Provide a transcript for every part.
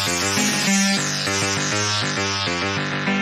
Thank you.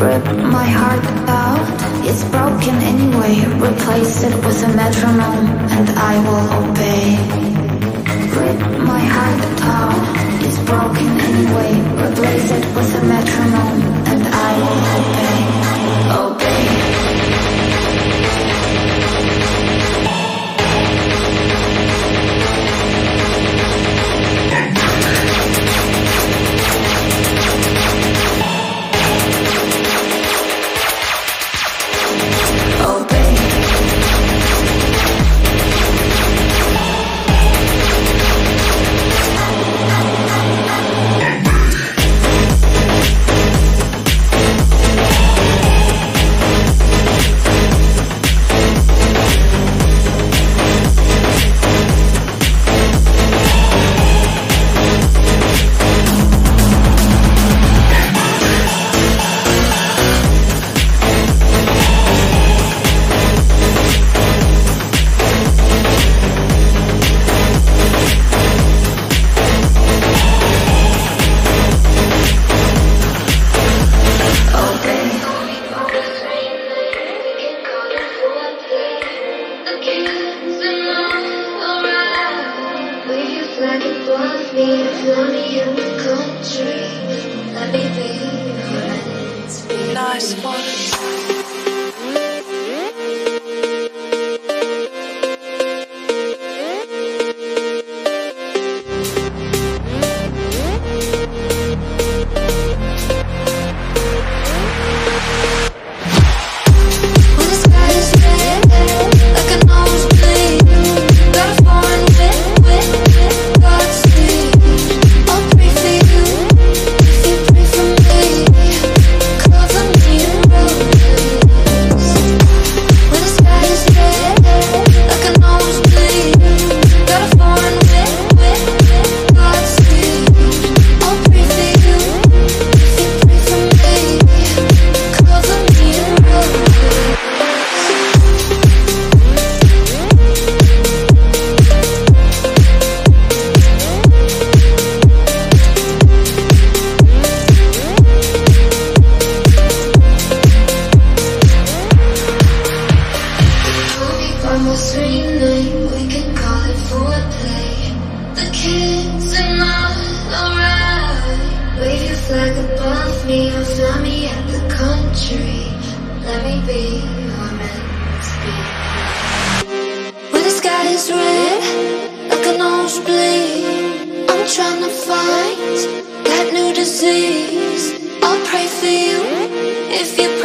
rip My heart out, it's broken anyway. Replace it with a metronome and I will obey. Rip my heart out, it's broken anyway. Replace it with a metronome and I will obey. We can call it. The flag above me or me at the country. Let me be to be. When the sky is red, like a nosebleed, I'm trying to find that new disease. I'll pray for you if you.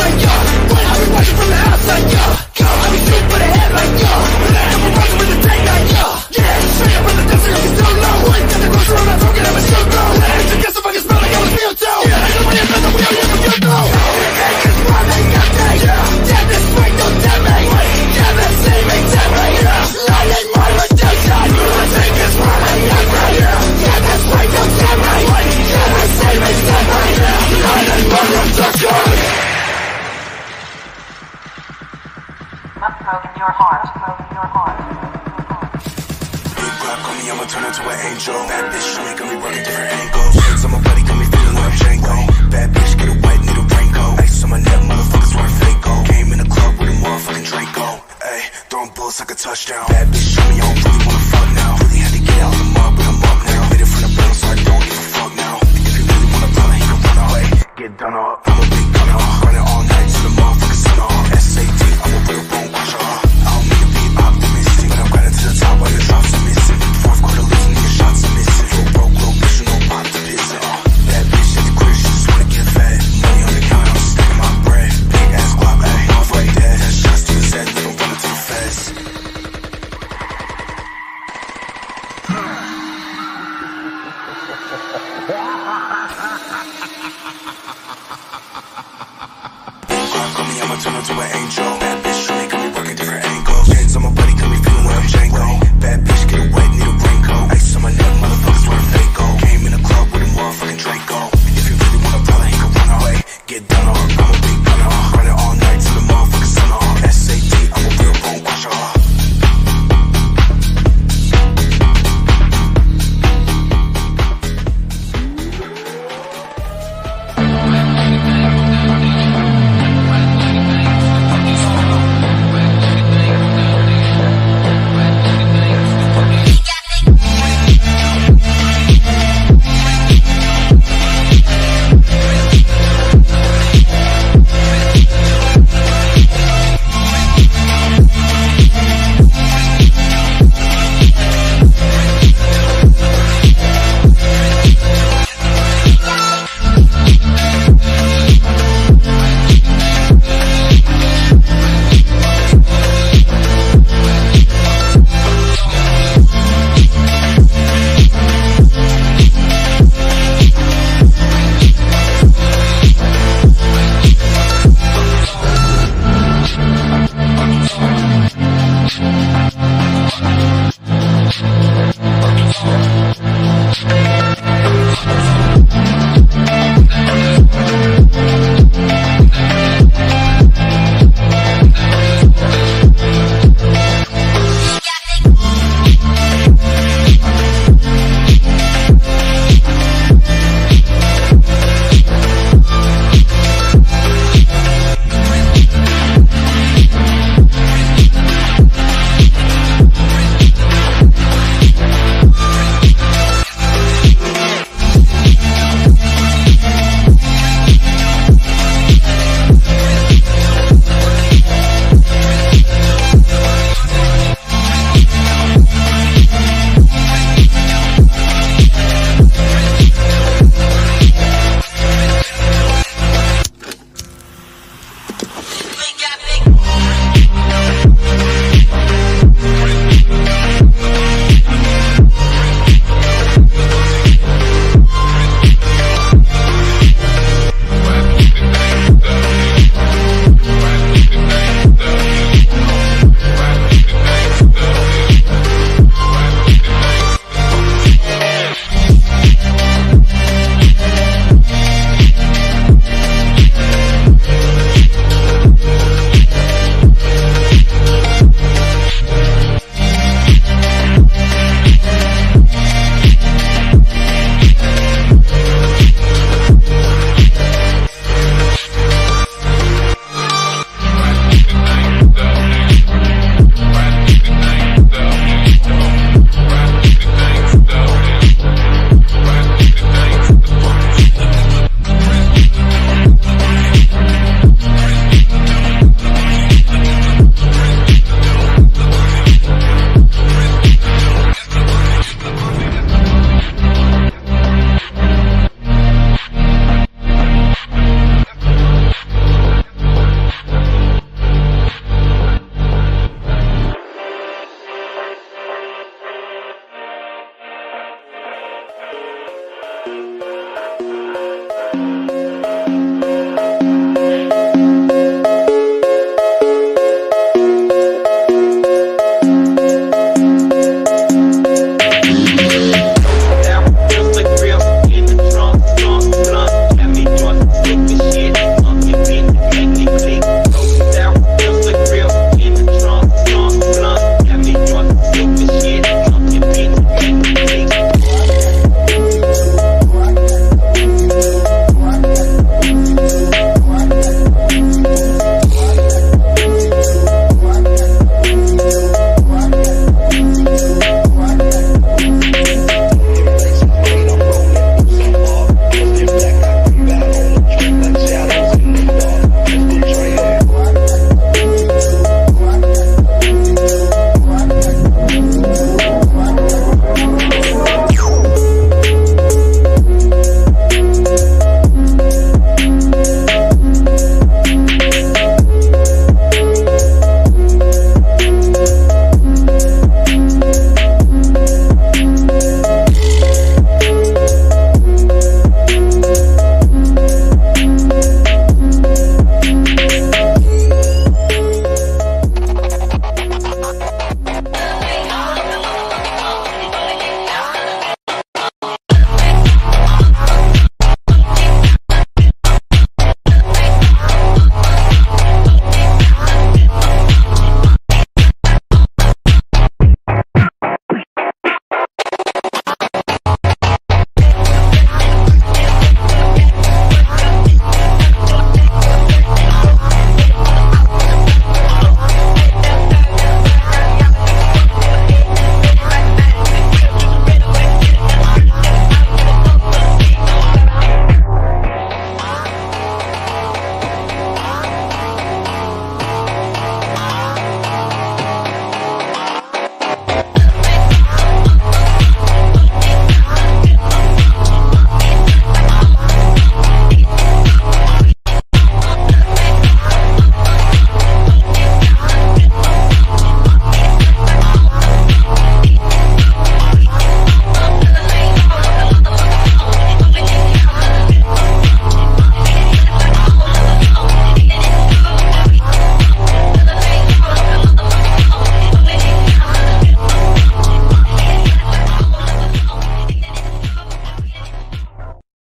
like ya Why are we watching from the outside, yeah?